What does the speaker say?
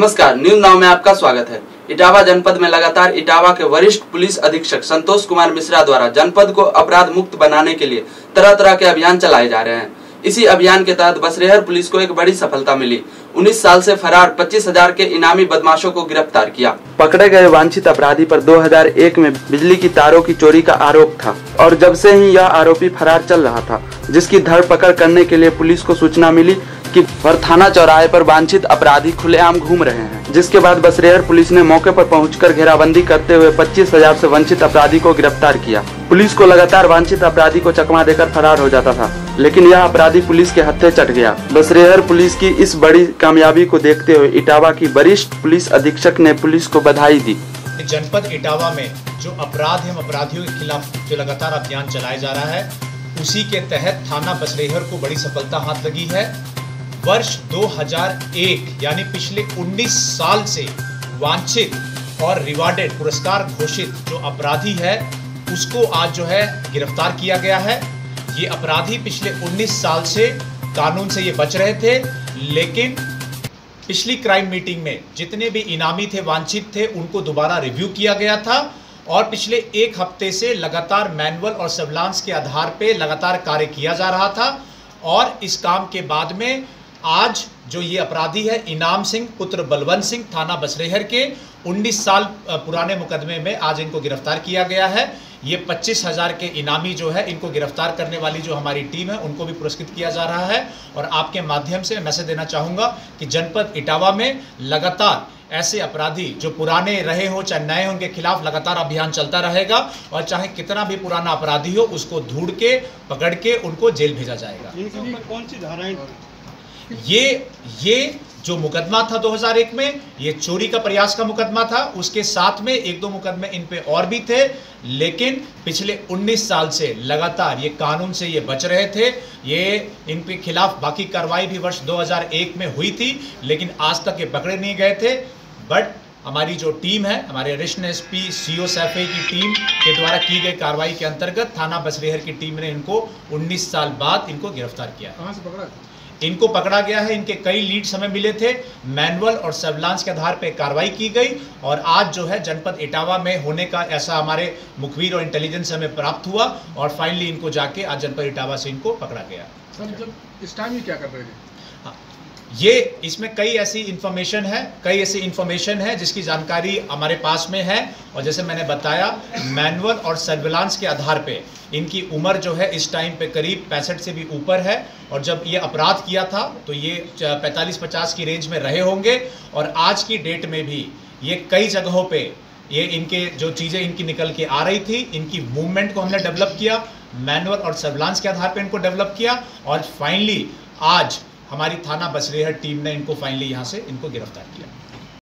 नमस्कार, न्यूज़ नाव में आपका स्वागत है। इटावा जनपद में लगातार इटावा के वरिष्ठ पुलिस अधीक्षक संतोष कुमार मिश्रा द्वारा जनपद को अपराध मुक्त बनाने के लिए तरह तरह के अभियान चलाए जा रहे हैं। इसी अभियान के तहत बसरेहर पुलिस को एक बड़ी सफलता मिली। 19 साल से फरार पच्चीस हज़ार के इनामी बदमाशों को गिरफ़्तार किया। पकड़े गए वांछित अपराधी पर 2001 में बिजली की तारों की चोरी का आरोप था और जब से ही यह आरोपी फरार चल रहा था, जिसकी धरपकड़ करने के लिए पुलिस को सूचना मिली कि थाना चौराहे पर वांछित अपराधी खुलेआम घूम रहे हैं, जिसके बाद बसरेहर पुलिस ने मौके पर पहुंचकर घेराबंदी करते हुए पच्चीस हज़ार से वंचित अपराधी को गिरफ़्तार किया। पुलिस को लगातार वांछित अपराधी को चकमा देकर फरार हो जाता था, लेकिन यह अपराधी पुलिस के हत्थे चढ़ गया। बसरेहर पुलिस की इस बड़ी कामयाबी को देखते हुए इटावा की वरिष्ठ पुलिस अधीक्षक ने पुलिस को बधाई दी। जनपद इटावा में जो अपराध एवं अपराधियों के खिलाफ जो लगातार अभियान चलाया जा रहा है, उसी के तहत थाना बसरेहर को बड़ी सफलता हाथ लगी है। वर्ष 2001 यानी पिछले 19 साल से वांछित और रिवार्डेड पुरस्कार घोषित जो अपराधी है, उसको आज जो है गिरफ़्तार किया गया है। ये अपराधी पिछले 19 साल से कानून से ये बच रहे थे, लेकिन पिछली क्राइम मीटिंग में जितने भी इनामी थे, वांछित थे, उनको दोबारा रिव्यू किया गया था और पिछले एक हफ़्ते से लगातार मैनुअल और सर्विलांस के आधार पे लगातार कार्य किया जा रहा था और इस काम के बाद में आज जो ये अपराधी है, इनाम सिंह, पुत्र बलवंत सिंह, थाना बसरेहर के 19 साल पुराने मुकदमे में आज इनको गिरफ़्तार किया गया है। ये पच्चीस हज़ार के इनामी जो है, इनको गिरफ़्तार करने वाली जो हमारी टीम है, उनको भी पुरस्कृत किया जा रहा है। और आपके माध्यम से मैसेज देना चाहूँगा कि जनपद इटावा में लगातार ऐसे अपराधी जो पुराने रहे हो, चाहे नए हो, उनके खिलाफ लगातार अभियान चलता रहेगा और चाहे कितना भी पुराना अपराधी हो, उसको ढूंढ के, पकड़ के उनको जेल भेजा जाएगा। कौन सी धाराएँ ये ये जो मुकदमा था 2001 में, ये चोरी का प्रयास का मुकदमा था, उसके साथ में एक दो मुकदमे इन पे और भी थे, लेकिन पिछले 19 साल से लगातार ये कानून से ये बच रहे थे, ये इन के खिलाफ बाकी कार्रवाई भी वर्ष 2001 में हुई थी, लेकिन आज तक ये पकड़े नहीं गए थे, बट हमारी जो टीम है, हमारे additional S P C O की टीम के द्वारा की गई कार्रवाई के अंतर्गत थाना बसरेहर की टीम ने इनको 19 साल बाद इनको गिरफ़्तार किया। कहाँ से पकड़ा इनको पकड़ा गया है। इनके कई लीड समय मिले थे। मैनुअल और सर्विलांस के आधार पर कार्रवाई की गई और आज जो है जनपद इटावा में होने का ऐसा हमारे मुखबिर और इंटेलिजेंस हमें प्राप्त हुआ और फाइनली इनको जाके आज जनपद इटावा से इनको पकड़ा गया। सर जब इस टाइम ये क्या कर रहे थे? ये इसमें कई ऐसी इन्फॉर्मेशन है, कई ऐसी इन्फॉर्मेशन है जिसकी जानकारी हमारे पास में है। और जैसे मैंने बताया मैनुअल और सर्विलांस के आधार पे इनकी उम्र जो है इस टाइम पे करीब पैंसठ से भी ऊपर है। और जब ये अपराध किया था तो ये 45-50 की रेंज में रहे होंगे। और आज की डेट में भी ये कई जगहों पे ये इनके जो चीज़ें इनकी निकल के आ रही थी, इनकी मूवमेंट को हमने डेवलप किया। मैनुअल और सर्विलांस के आधार पर इनको डेवलप किया। और फाइनली आज हमारी थाना बसरेहर टीम ने इनको फाइनली यहाँ से इनको गिरफ़्तार किया।